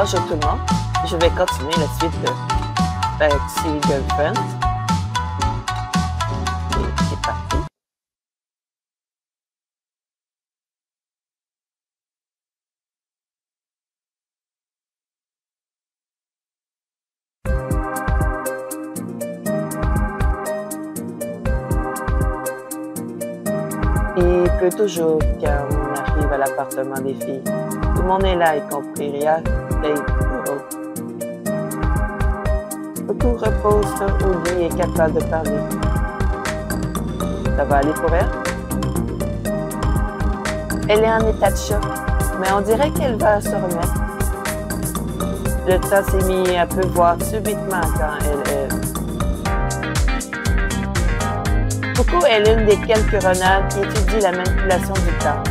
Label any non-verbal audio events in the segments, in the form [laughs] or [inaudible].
bonjour tout le monde. Je vais continuer la suite de Taxi Girlfriend. Et c'est parti. Il pleut toujours quand on arrive à l'appartement des filles. Tout le monde est là, y compris Ria, Euro. Beaucoup repose au lit et est capable de parler. Ça va aller pour elle? Elle est en état de choc, mais on dirait qu'elle va se remettre. Le temps s'est mis à pleuvoir subitement quand elle est Coco est l'une des quelques renards qui étudie la manipulation du temps,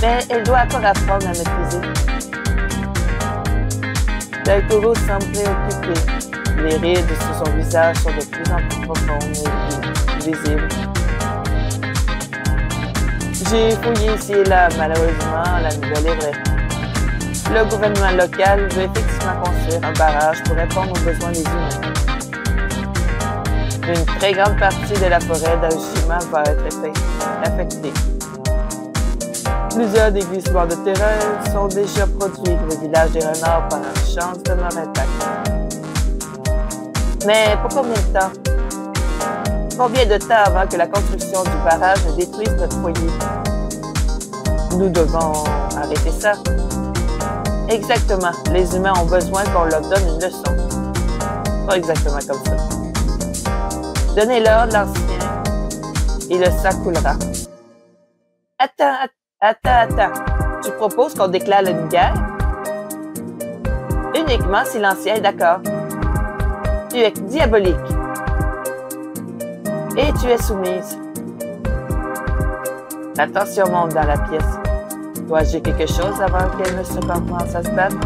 mais elle doit encore apprendre à maîtriser. Daikoro semble préoccupé. Les rides sur son visage sont de plus en plus profondes et visibles. J'ai fouillé ici et là, malheureusement, la nouvelle est vraie. Le gouvernement local veut effectivement construire un barrage pour répondre aux besoins des humains. Une très grande partie de la forêt d'Aoshima va être affectée. Plusieurs des de terrain sont déjà produits. Le village des renards par chance demeure intact. Mais pour combien de temps? Combien de temps avant que la construction du barrage ne détruise notre foyer? Nous devons arrêter ça. Exactement. Les humains ont besoin qu'on leur donne une leçon. Pas exactement comme ça. Donnez-leur l'ancien et le sac coulera. Attends, attends, attends. Tu proposes qu'on déclare une guerre? Uniquement si l'ancien est d'accord. Tu es diabolique. Et tu es soumise. La tension monte dans la pièce. Dois-je quelque chose avant qu'elle ne se commence à se battre?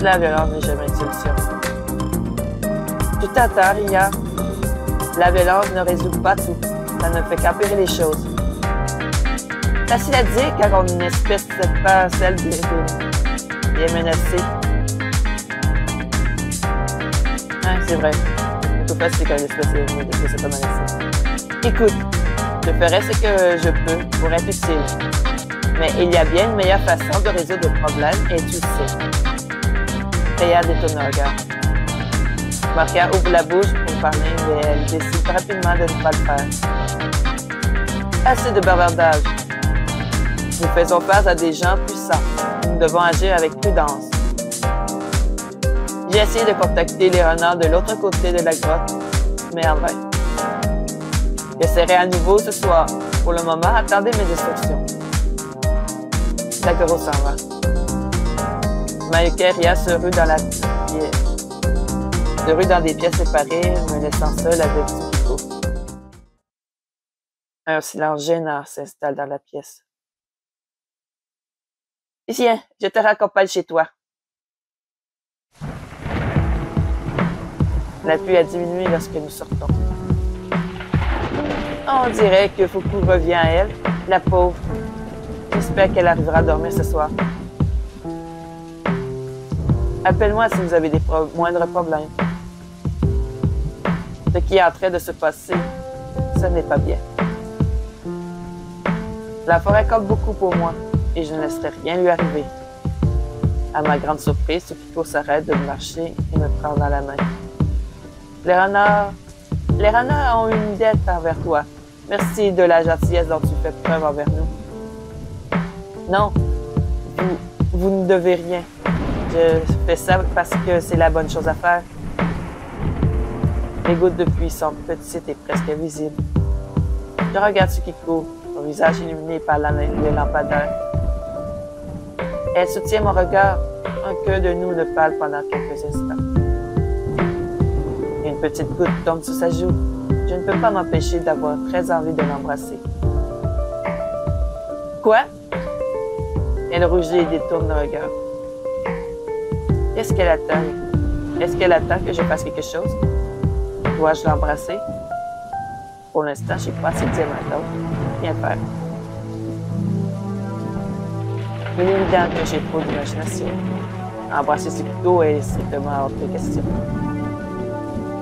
La violence n'est jamais une solution. Tu t'attends, Ria? La violence ne résout pas tout. Ça ne fait qu'empirer les choses. Facile à dire car on est une espèce de pas celle de, de, est menacée. Hein, c'est vrai. C'est tout facile quand une espèce de c'est pas menacée. Écoute, je ferai ce que je peux pour être utile. Mais il y a bien une meilleure façon de résoudre le problème et tu sais. Théa le regard. Maria ouvre la bouche parler, mais elle décide rapidement de ne pas le faire. Assez de bavardage. Nous faisons face à des gens puissants. Nous devons agir avec prudence. J'ai essayé de contacter les renards de l'autre côté de la grotte, mais en vain. J'essaierai à nouveau ce soir. Pour le moment, attendez mes instructions. Takuro s'en va. Mayuke Ria se rue dans la. Se rue dans des pièces séparées, me laissant seule avec Tsukiko. Un silence gênant s'installe dans la pièce. Viens, je te raccompagne chez toi. La pluie a diminué lorsque nous sortons. On dirait que Fuku revient à elle, la pauvre. J'espère qu'elle arrivera à dormir ce soir. Appelle-moi si vous avez des moindres problèmes. Ce qui est en train de se passer, ce n'est pas bien. La forêt compte beaucoup pour moi et je ne laisserai rien lui arriver. À ma grande surprise, Tsukiko s'arrête de marcher et me prend dans la main. Les renards, les renards ont une dette envers toi. Merci de la gentillesse dont tu fais preuve envers nous. Non, vous, vous ne devez rien. Je fais ça parce que c'est la bonne chose à faire. Les gouttes de pluie sont petites et presque invisibles. Je regarde Tsukiko, son visage illuminé par la, le lampadaire. Elle soutient mon regard. Aucun de nous ne parle pendant quelques instants. Une petite goutte tombe sur sa joue. Je ne peux pas m'empêcher d'avoir très envie de l'embrasser. Quoi? Elle rougit et détourne le regard. Qu'est-ce qu'elle attend? Est-ce qu'elle attend que je fasse quelque chose? Dois-je l'embrasser? Pour l'instant, j'ai pas assez à ma Rien faire. Il est évident que j'ai trop d'imagination. Embrasser ce couteau est strictement hors de question.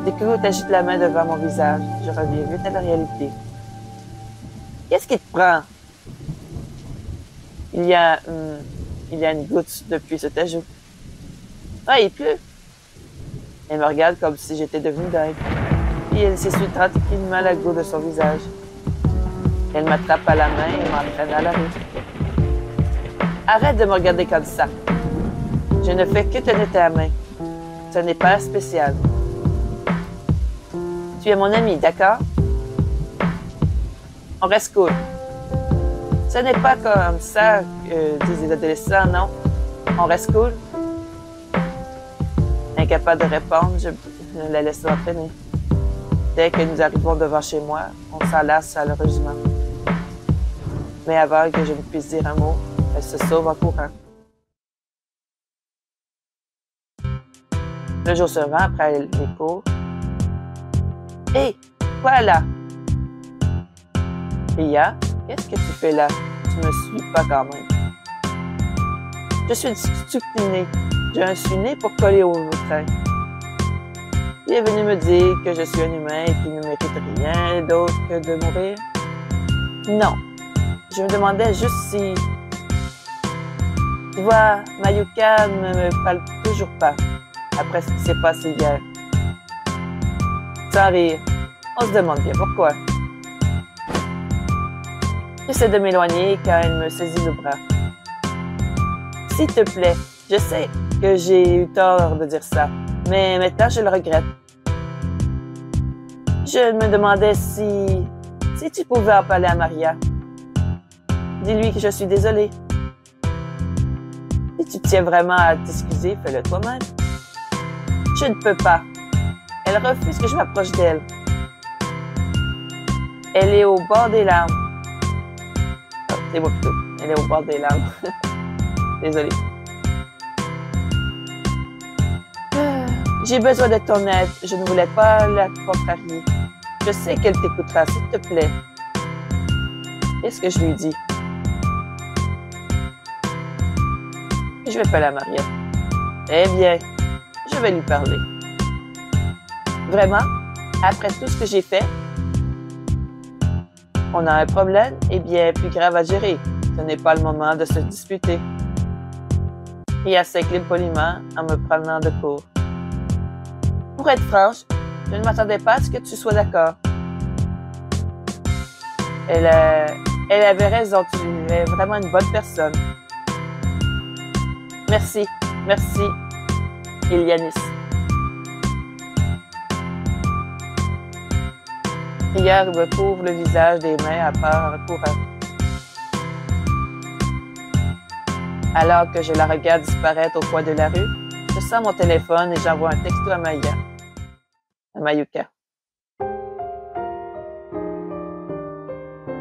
Découvre t'agite la main devant mon visage. Je reviens vite à la réalité. Qu'est-ce qui te prend? Il y a, hum, il y a une goutte depuis ce ajout. Ah, il pleut. Elle me regarde comme si j'étais devenue dingue. Puis elle s'essuie tranquillement la goutte de son visage. Elle m'attrape à la main et m'entraîne à la rue. Arrête de me regarder comme ça. Je ne fais que tenir ta main. Ce n'est pas spécial. Tu es mon ami, d'accord? On reste cool. Ce n'est pas comme ça que disent les adolescents, non? On reste cool? Incapable de répondre, je la laisse entraîner. Dès que nous arrivons devant chez moi, on s'enlace malheureusement. Mais avant que je ne puisse dire un mot, elle se sauve en courant. Le jour suivant, après les cours, Hé, quoi là? Ria, qu'est-ce que tu fais là? Tu me suis pas quand même. Je suis disciplinée. Je suis né pour coller au train. Il est venu me dire que je suis un humain et qu'il ne mérite rien d'autre que de mourir. Non. Je me demandais juste si... Tu vois, Mayuka ne me parle toujours pas après ce qui s'est passé hier. Sans rire, on se demande bien pourquoi. J'essaie de m'éloigner quand elle me saisit le bras. S'il te plaît, je sais que j'ai eu tort de dire ça, mais maintenant je le regrette. Je me demandais si, si tu pouvais en parler à Maria. Dis-lui que je suis désolée. Si tu tiens vraiment à t'excuser, fais-le toi-même. Je ne peux pas. Elle refuse que je m'approche d'elle. Elle est au bord des larmes. Oh, c'est moi plutôt. Elle est au bord des larmes. [laughs] Désolée. J'ai besoin de ton aide. Je ne voulais pas la contrarier. Je sais qu'elle t'écoutera, s'il te plaît. Qu'est-ce que je lui dis? Je vais pas la marier. Eh bien, je vais lui parler. Vraiment, après tout ce que j'ai fait, on a un problème et bien plus grave à gérer. Ce n'est pas le moment de se disputer. Et elle s'incline poliment en me prenant de court. Pour être franche, je ne m'attendais pas à ce que tu sois d'accord. Elle, euh, elle avait raison, tu es vraiment une bonne personne. Merci, merci, Ilianis. Hier me couvre le visage des mains à part courant. Alors que je la regarde disparaître au coin de la rue, je sors mon téléphone et j'envoie un texto à Maya. À Mayuka.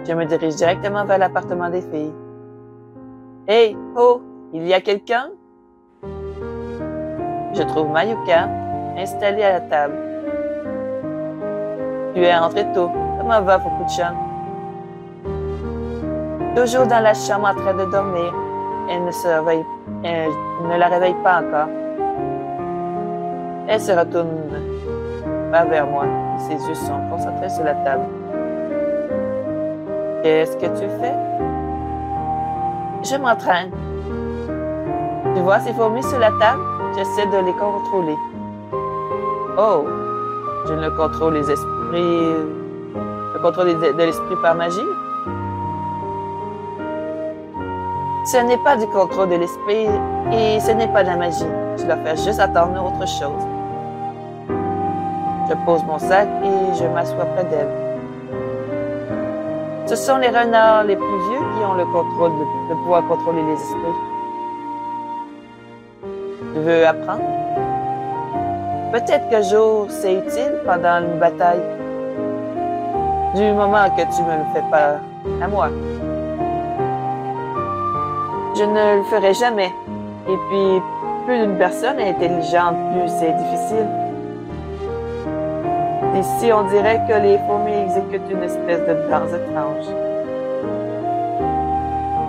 Je me dirige directement vers l'appartement des filles. Hey, oh, il y a quelqu'un? Je trouve Mayuka installée à la table. Tu es rentré tôt. Comment va, Fukuchan? Toujours dans la chambre en train de dormir. Elle ne se réveille, elle ne la réveille pas encore. Elle se retourne vers moi. Ses yeux sont concentrés sur la table. Qu'est-ce que tu fais? Je m'entraîne. Tu vois ces fourmis sur la table? J'essaie de les contrôler. Oh, je ne contrôle les esprits le contrôle de l'esprit par magie? Ce n'est pas du contrôle de l'esprit et ce n'est pas de la magie. Je dois faire juste attendre autre chose. Je pose mon sac et je m'assois près d'elle. Ce sont les renards les plus vieux qui ont le contrôle de, pouvoir contrôler les esprits. Tu veux apprendre? Peut-être qu'un jour c'est utile pendant une bataille du moment que tu me le fais pas à moi. Je ne le ferai jamais. Et puis, plus d'une personne est intelligente, plus c'est difficile. Ici, on dirait que les fourmis exécutent une espèce de danse étrange?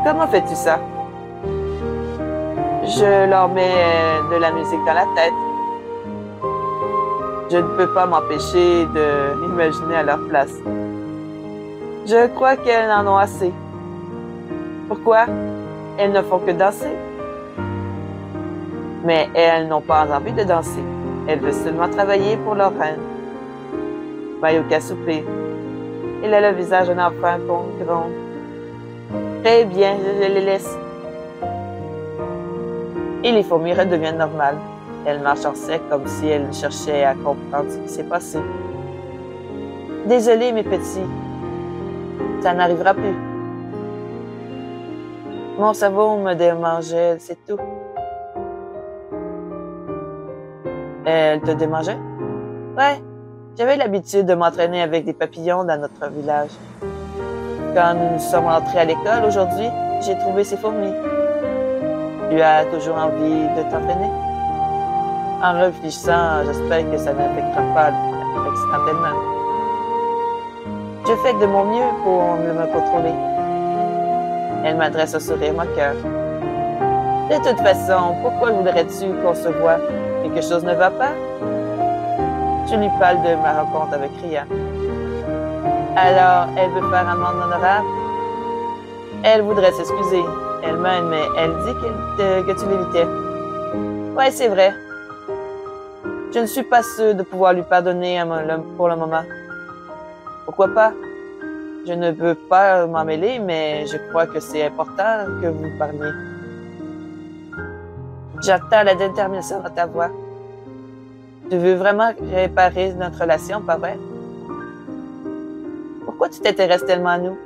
Comment fais-tu ça? Je leur mets de la musique dans la tête. Je ne peux pas m'empêcher de m'imaginer à leur place. Je crois qu'elles en ont assez. Pourquoi? Elles ne font que danser. Mais elles n'ont pas envie de danser. Elles veulent seulement travailler pour leur reine. Il a le visage d'un enfant gronde. Très bien, je les laisse. Et les fourmis redeviennent normales. Elles marchent en sec comme si elles cherchaient à comprendre ce qui s'est passé. Désolé, mes petits. Ça n'arrivera plus. Mon cerveau me démangeait, c'est tout. Elle te démangeait? Ouais. J'avais l'habitude de m'entraîner avec des papillons dans notre village. Quand nous sommes entrés à l'école aujourd'hui, j'ai trouvé ces fourmis. Tu as toujours envie de t'entraîner? En réfléchissant, j'espère que ça n'affectera pas accidentellement. Je fais de mon mieux pour me contrôler. Elle m'adresse un sourire moqueur. De toute façon, pourquoi voudrais-tu qu'on se voit? Quelque chose ne va pas? Je lui parle de ma rencontre avec Ria. Alors, elle veut faire un monde honorable? Elle voudrait s'excuser elle-même, mais elle dit que tu l'évitais. Ouais, c'est vrai. Je ne suis pas sûre de pouvoir lui pardonner pour le moment. Pourquoi pas? Je ne veux pas m'en mêler, mais je crois que c'est important que vous parliez. J'attends la détermination dans ta voix. Tu veux vraiment réparer notre relation, pas vrai? Pourquoi tu t'intéresses tellement à nous?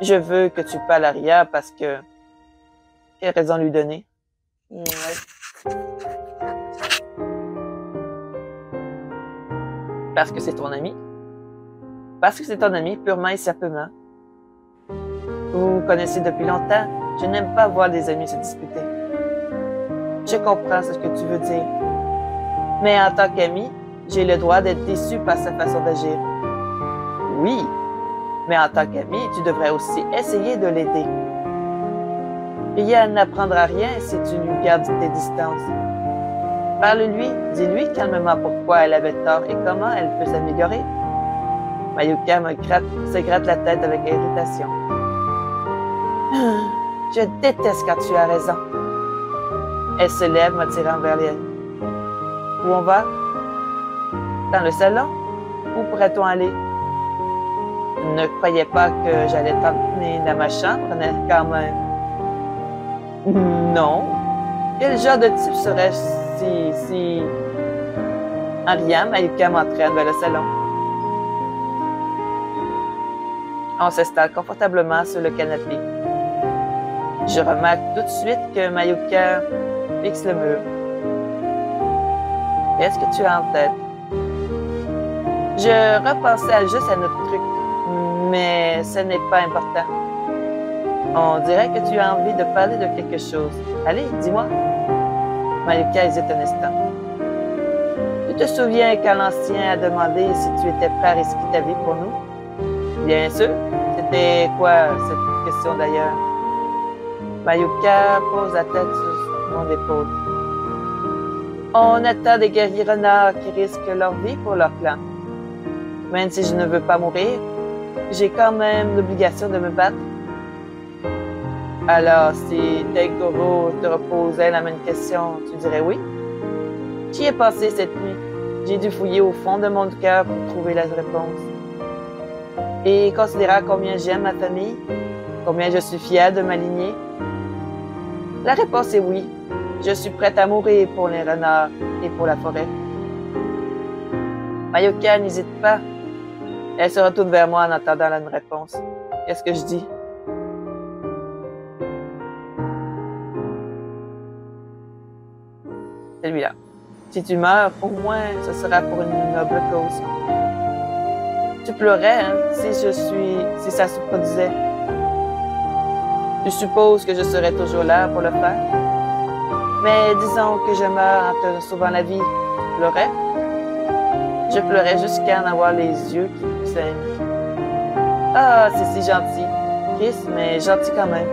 Je veux que tu parles à Ria parce que... Quelle raison lui donner? Parce que c'est ton ami? Parce que c'est ton ami, purement et simplement. Vous vous connaissez depuis longtemps. Je n'aime pas voir des amis se disputer. Je comprends ce que tu veux dire. Mais en tant qu'ami, j'ai le droit d'être déçu par sa façon d'agir. Oui, mais en tant qu'ami, tu devrais aussi essayer de l'aider. Rien n'apprendra rien si tu lui gardes tes distances. Parle-lui, dis-lui calmement pourquoi elle avait tort et comment elle peut s'améliorer. Mayuka me se gratte la tête avec irritation. Je déteste quand tu as raison. Elle se lève, m'attirant vers les... Où on va? Dans le salon? Où pourrait-on aller? Ne croyais pas que j'allais t'emmener dans ma chambre, quand même. Non. Quel genre de type serais-je si, si... En riant, Mayuka m'entraîne vers le salon? On s'installe confortablement sur le canapé. Je remarque tout de suite que Mayuka fixe le mur. Qu'est-ce que tu as en tête? Je repensais juste à notre truc, mais ce n'est pas important. On dirait que tu as envie de parler de quelque chose. Allez, dis-moi. Mayuka hésite un instant. Tu te souviens quand l'ancien a demandé si tu étais prêt à risquer ta vie pour nous? Bien sûr. C'était quoi cette question d'ailleurs? Mayuka pose la tête sur mon épaule. On attend des guerriers renards qui risquent leur vie pour leur clan. Même si je ne veux pas mourir, j'ai quand même l'obligation de me battre. Alors, si Daigoro te reposait la même question, tu dirais oui? J'y ai passé cette nuit? J'ai dû fouiller au fond de mon cœur pour trouver la réponse. Et considérant combien j'aime ma famille, combien je suis fière de ma lignée, la réponse est oui. Je suis prête à mourir pour les renards et pour la forêt. Mayoka n'hésite pas. Elle se retourne vers moi en attendant la réponse. Qu'est-ce que je dis? Celui-là. Si tu meurs, au moins, ce sera pour une noble cause. Tu pleurais, hein, si je suis, si ça se produisait. Tu supposes que je serais toujours là pour le faire? Mais disons que je meurs en te sauvant la vie. Tu pleurais? Je pleurais jusqu'à en avoir les yeux qui saignent. Ah, c'est si gentil. Triste, mais gentil quand même.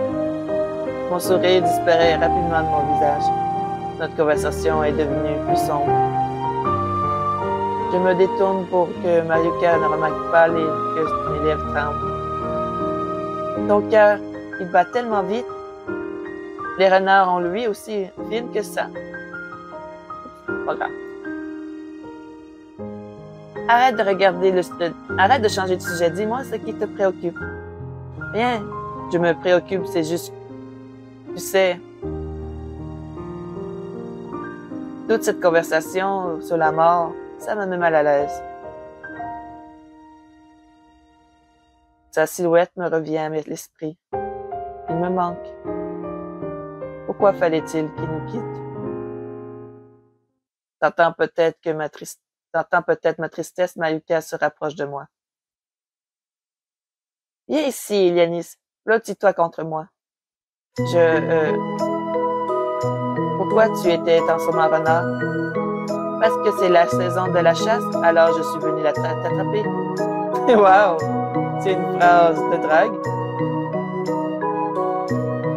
Mon sourire disparaît rapidement de mon visage. Notre conversation est devenue plus sombre. Je me détourne pour que Mayuka ne remarque pas les, que mes lèvres tremblent. Ton cœur, il bat tellement vite. Les renards ont lui aussi vite que ça. Pas. Arrête de regarder le, arrête de changer de sujet. Dis-moi ce qui te préoccupe. Rien. Je me préoccupe, c'est juste, tu sais, toute cette conversation sur la mort, ça me met mal à l'aise. Sa silhouette me revient à l'esprit. Il me manque. Pourquoi fallait-il qu'il nous quitte? T'entends peut-être que ma tristesse T'entends peut-être ma tristesse, se rapproche de moi. Viens ici, Yanis. Blottis-toi contre moi. Je... Euh... Pourquoi tu étais dans son renard? Parce que c'est la saison de la chasse, alors je suis venu la t'attraper. [laughs] wow! C'est une phrase de drague.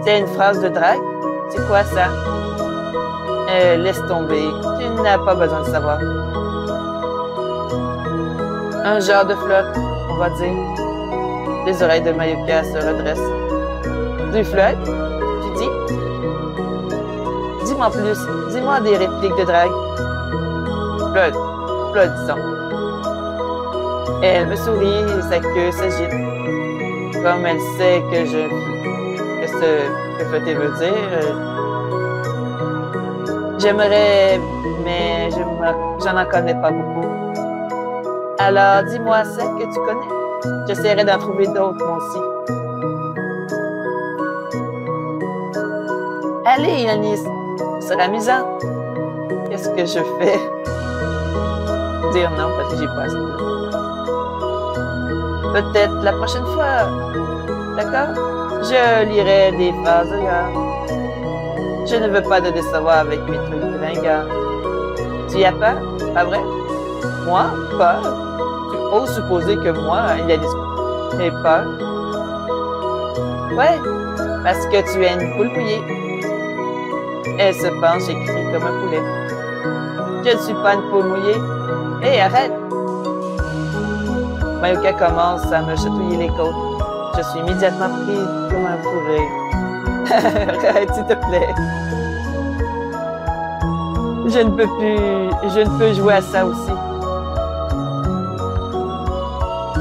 C'est une phrase de drague? C'est quoi ça? Euh, laisse tomber. Tu n'as pas besoin de savoir. Un genre de flotte, on va dire. Les oreilles de Mayuka se redressent. Du flotte, tu dis? Dis-moi plus. Dis-moi des répliques de drague. Flotte, flotte, disons. Elle me sourit sa queue s'agite. Comme elle sait que je... que ce que flotter veut dire. J'aimerais, mais je j'en en connais pas beaucoup. Alors, dis-moi celle que tu connais. J'essaierai d'en trouver d'autres, moi aussi. Allez, Yanis, c'est amusant. Qu'est-ce que je fais? Dire non parce que j'ai pas Peut-être la prochaine fois. D'accord? Je lirai des phrases ailleurs. Je ne veux pas te décevoir avec mes trucs de ringard. Tu as peur? Pas vrai? Moi? Peur? ose supposer que moi, il y a des peur. Ouais, parce que tu es une poule mouillée. Elle se penche et crie comme un poulet. Je ne suis pas une poule mouillée. Hé, arrête! Mayuka commence à me chatouiller les côtes. Je suis immédiatement prise comme un fourré. [laughs] arrête, s'il te plaît. Je ne peux plus, je ne peux jouer à ça aussi.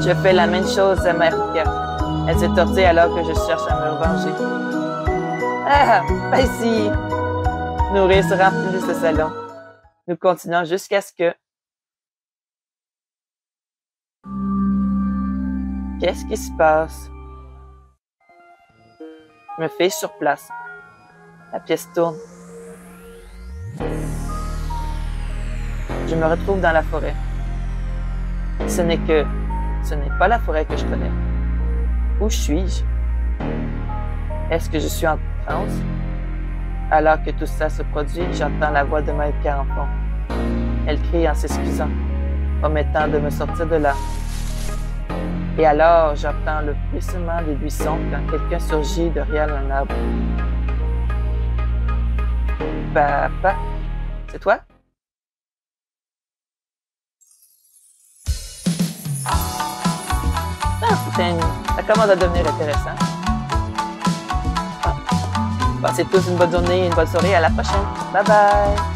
Je fais la même chose à Marika. Elle s'est tortue alors que je cherche à me revenger. Ah, ici! Nourrir se remplit ce salon. Nous continuons jusqu'à ce que... Qu'est-ce qui se passe? Je me fais sur place. La pièce tourne. Je me retrouve dans la forêt. Ce n'est que ce n'est pas la forêt que je connais. Où suis-je? Est-ce que je suis en transe? Alors que tout ça se produit, j'entends la voix de ma en fond. Elle crie en s'excusant, promettant de me sortir de là. Et alors, j'entends le bruissement des buissons quand quelqu'un surgit derrière un arbre. Papa, c'est toi? ça commence à devenir intéressant. Passez tous une bonne journée, une bonne soirée. À la prochaine. Bye bye.